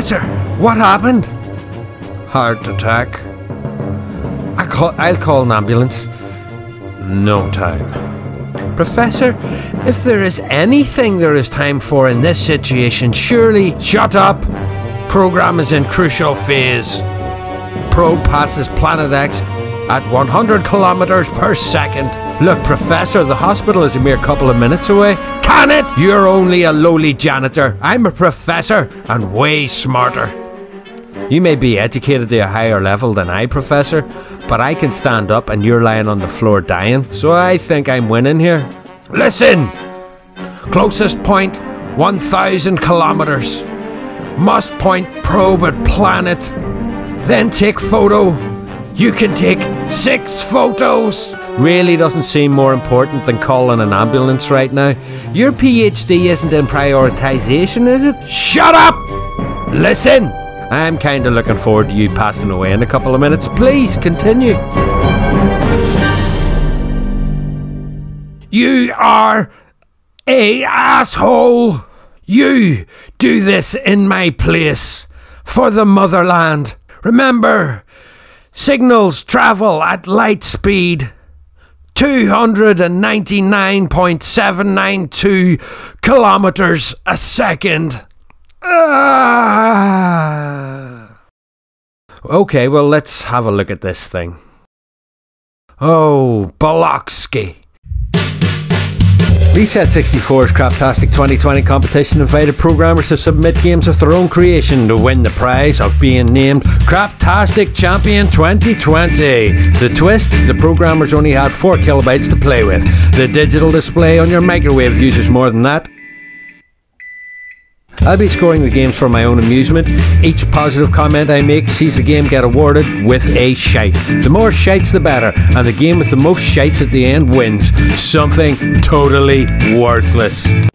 Professor, what happened? Heart attack. I call, I'll call an ambulance. No time. Professor, if there is anything there is time for in this situation, surely. Shut up! Program is in crucial phase. Probe passes Planet X at 100 kilometers per second. Look, Professor, the hospital is a mere couple of minutes away. Can it? You're only a lowly janitor. I'm a professor and way smarter. You may be educated to a higher level than I, Professor, but I can stand up and you're lying on the floor dying, so I think I'm winning here. Listen! Closest point, 1,000 kilometers. Must point probe at planet. Then take photo. You can take six photos. Really doesn't seem more important than calling an ambulance right now. Your PhD isn't in prioritization, is it? Shut up! Listen! I'm kinda looking forward to you passing away in a couple of minutes. Please continue. You are a asshole! You do this in my place for the motherland. Remember, signals travel at light speed. 299.792 kilometers a second. Ah. Okay, well, let's have a look at this thing. Oh, Boloksky. Reset 64's Craptastic 2020 competition invited programmers to submit games of their own creation to win the prize of being named Craptastic Champion 2020. The twist the programmers only had 4 kilobytes to play with. The digital display on your microwave uses more than that. I'll be scoring the games for my own amusement. Each positive comment I make sees the game get awarded with a shite. The more shites, the better, and the game with the most shites at the end wins. Something totally worthless.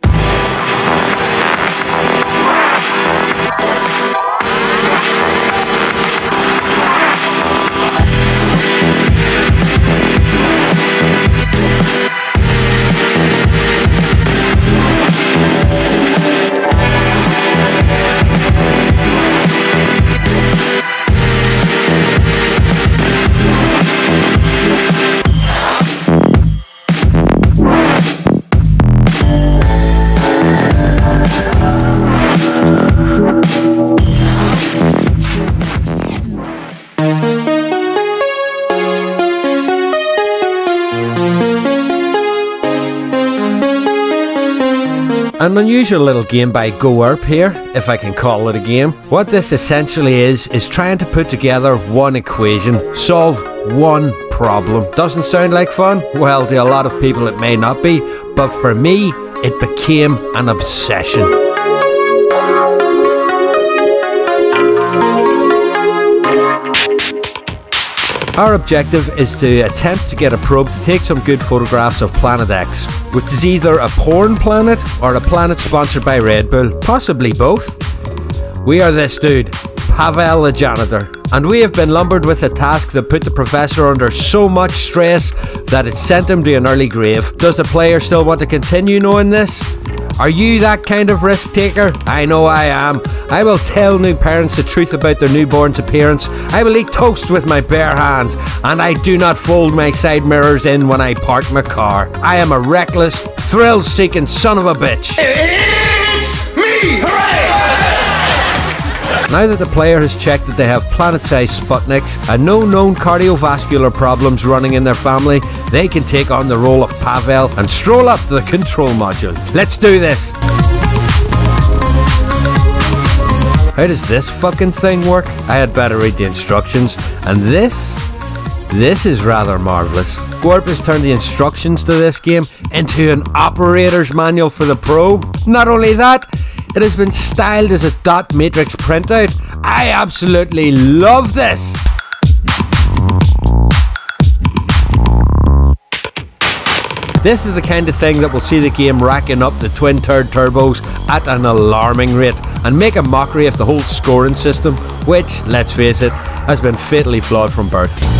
An unusual little game by GoERP here, if I can call it a game. What this essentially is, is trying to put together one equation, solve one problem. Doesn't sound like fun? Well, to a lot of people it may not be, but for me, it became an obsession. Our objective is to attempt to get a probe to take some good photographs of Planet X, which is either a porn planet or a planet sponsored by Red Bull, possibly both. We are this dude, Pavel the janitor, and we have been lumbered with a task that put the professor under so much stress that it sent him to an early grave. Does the player still want to continue knowing this? Are you that kind of risk taker? I know I am. I will tell new parents the truth about their newborn's appearance. I will eat toast with my bare hands, and I do not fold my side mirrors in when I park my car. I am a reckless, thrill seeking son of a bitch. It's me! Hooray! Now that the player has checked that they have planet sized Sputniks and no known cardiovascular problems running in their family, they can take on the role of Pavel and stroll up to the control module. Let's do this! How does this fucking thing work? I had better read the instructions. And this? This is rather marvellous. GoERP has turned the instructions to this game into an operator's manual for the probe. Not only that, it has been styled as a dot matrix printout. I absolutely love this! This is the kind of thing that will see the game racking up the twin turd turbos at an alarming rate and make a mockery of the whole scoring system, which, let's face it, has been fatally flawed from birth.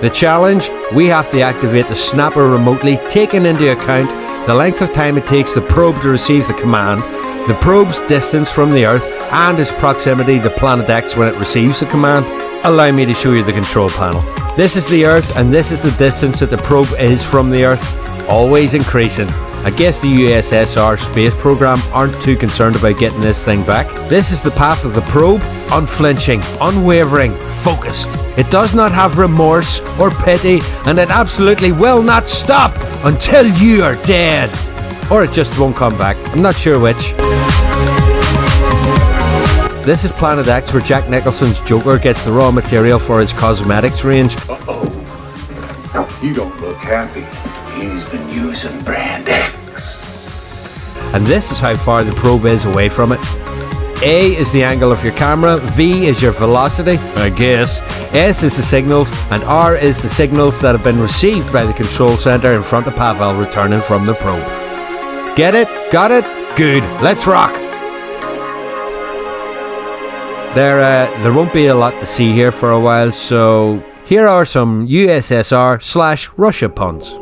The challenge we have to activate the snapper remotely, taking into account the length of time it takes the probe to receive the command, the probe's distance from the Earth, and its proximity to Planet X when it receives the command. Allow me to show you the control panel. This is the Earth, and this is the distance that the probe is from the Earth, always increasing. I guess the USSR space program aren't too concerned about getting this thing back. This is the path of the probe, unflinching, unwavering, focused. It does not have remorse or pity, and it absolutely will not stop until you are dead. Or it just won't come back. I'm not sure which. This is Planet X, where Jack Nicholson's Joker gets the raw material for his cosmetics range. Uh-oh. You don't look happy. He's been using Brand X. And this is how far the probe is away from it. A is the angle of your camera, V is your velocity, I guess, S is the signals, and R is the signals that have been received by the control center in front of Pavel returning from the probe. Get it? Got it? Good. Let's rock. There, uh, there won't be a lot to see here for a while, so here are some USSR slash Russia puns.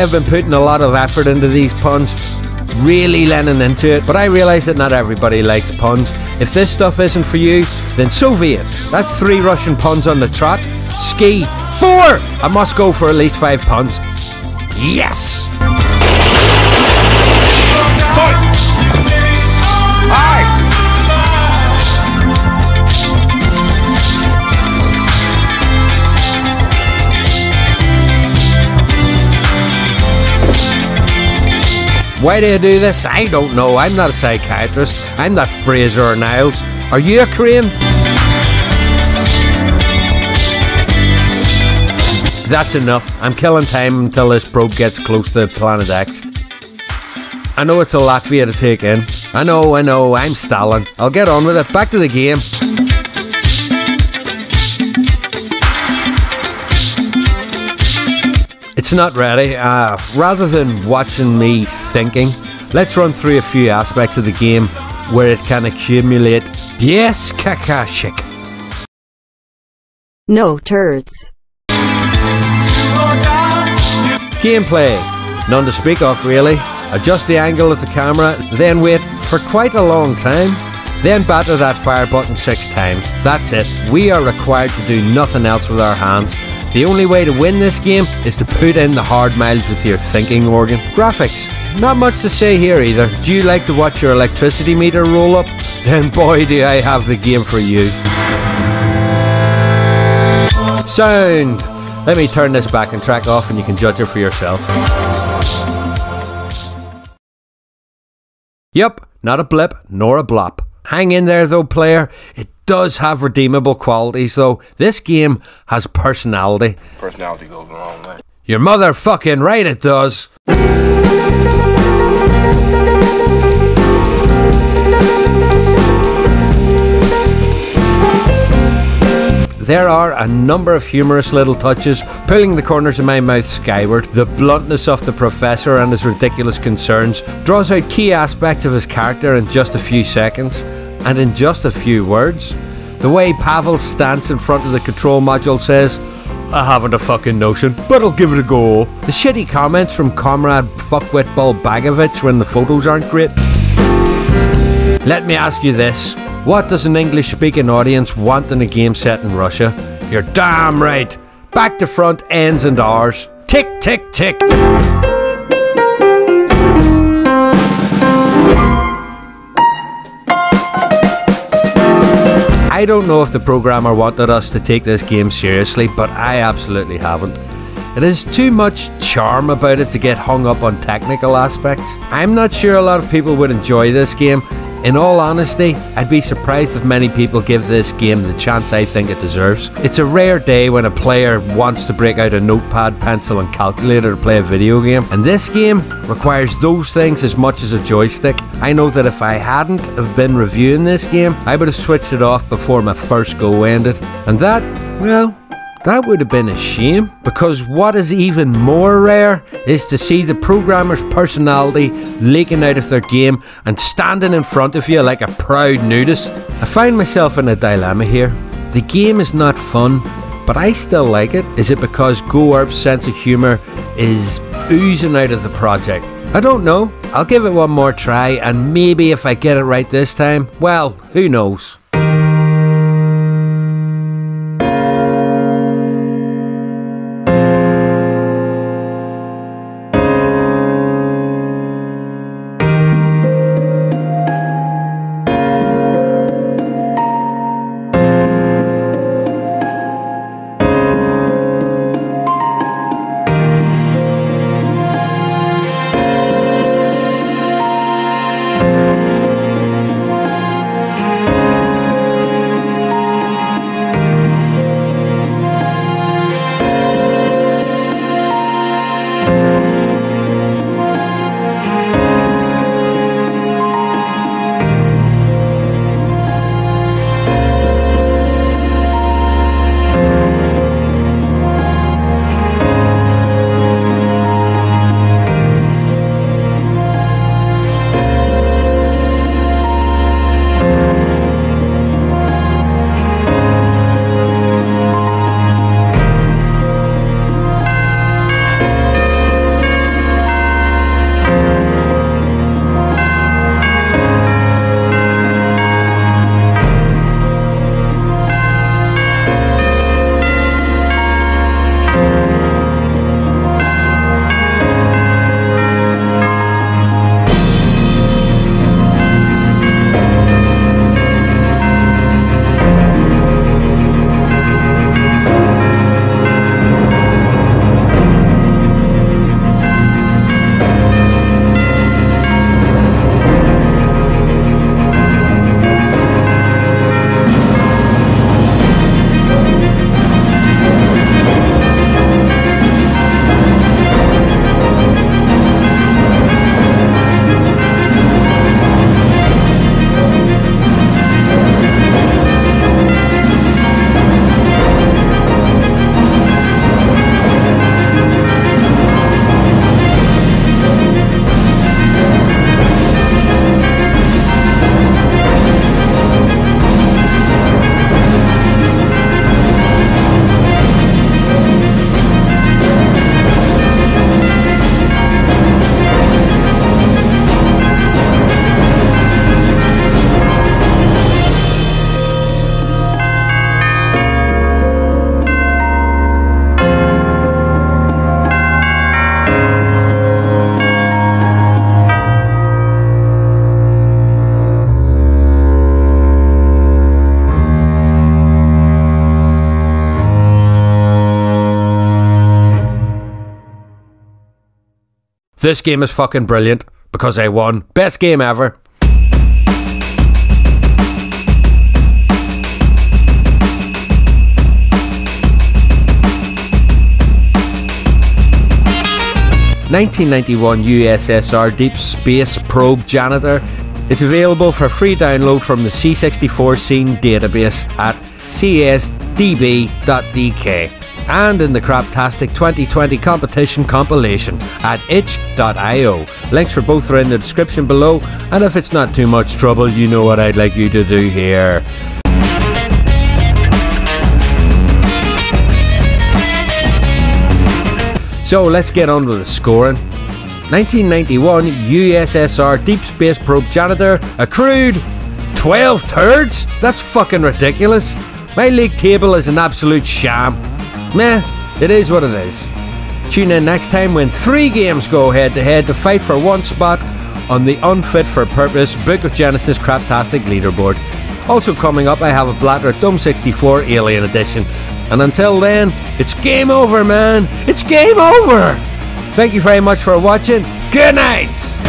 Have been putting a lot of effort into these puns, really leaning into it, but I realise that not everybody likes puns. If this stuff isn't for you, then so be it. That's three Russian puns on the trot. Ski. Four! I must go for at least five puns. Yes! Why do you do this? I don't know. I'm not a psychiatrist. I'm not Frasier or Niles. Are you a Crane? That's enough. I'm killing time until this probe gets close to Planet X. I know it's a lot for you to take in. I know, I know, I'm stalling. I'll get on with it. Back to the game. It's not ready. Uh, rather than watching me thinking, let's run through a few aspects of the game where it can accumulate. Yes, Kakashik. No turds. Gameplay. None to speak of, really. Adjust the angle of the camera, then wait for quite a long time. Then batter that fire button six times. That's it. We are required to do nothing else with our hands. The only way to win this game is to put in the hard miles with your thinking organ. Graphics. Not much to say here either. Do you like to watch your electricity meter roll up? Then boy do I have the game for you. Sound. Let me turn this back and track off and you can judge it for yourself. Yep, not a blip nor a blop. Hang in there though, player. It does have redeemable qualities though. This game has personality. Personality goes a long way. Your mother fucking right it does. There are a number of humorous little touches, pulling the corners of my mouth skyward. The bluntness of the professor and his ridiculous concerns draws out key aspects of his character in just a few seconds, and in just a few words. The way Pavel's stance in front of the control module says, I haven't a fucking notion, but I'll give it a go. The shitty comments from comrade fuckwit Bagovich when the photos aren't great. Let me ask you this. What does an English speaking audience want in a game set in Russia? You're damn right. Back to front, ends and R's. Tick, tick, tick. I don't know if the programmer wanted us to take this game seriously, but I absolutely haven't. It has too much charm about it to get hung up on technical aspects. I'm not sure a lot of people would enjoy this game. In all honesty, I'd be surprised if many people give this game the chance I think it deserves. It's a rare day when a player wants to break out a notepad, pencil, and calculator to play a video game, and this game requires those things as much as a joystick. I know that if I hadn't have been reviewing this game, I would have switched it off before my first go ended, and that, well, That would have been a shame because what is even more rare is to see the programmer's personality leaking out of their game and standing in front of you like a proud nudist. I find myself in a dilemma here. The game is not fun, but I still like it. Is it because GoERP's sense of humour is oozing out of the project? I don't know. I'll give it one more try and maybe if I get it right this time, well, who knows. This game is fucking brilliant because I won. Best game ever. Nineteen ninety one USSR Deep Space Probe Janitor is available for free download from the C64 Scene database at csdb.dk and in the Craptastic 2020 competition compilation at itch.io. Links for both are in the description below, and if it's not too much trouble, you know what I'd like you to do here. So let's get on with the scoring. 1991 USSR Deep Space Probe Janitor accrued 12 turds? That's fucking ridiculous. My league table is an absolute sham. Meh, it is what it is. Tune in next time when three games go head to head to fight for one spot on the Unfit for Purpose Book of Genesis Craptastic leaderboard. Also coming up, I have a Blatter Dome 64 Alien Edition. And until then, it's game over, man! It's game over! Thank you very much for watching. Good night!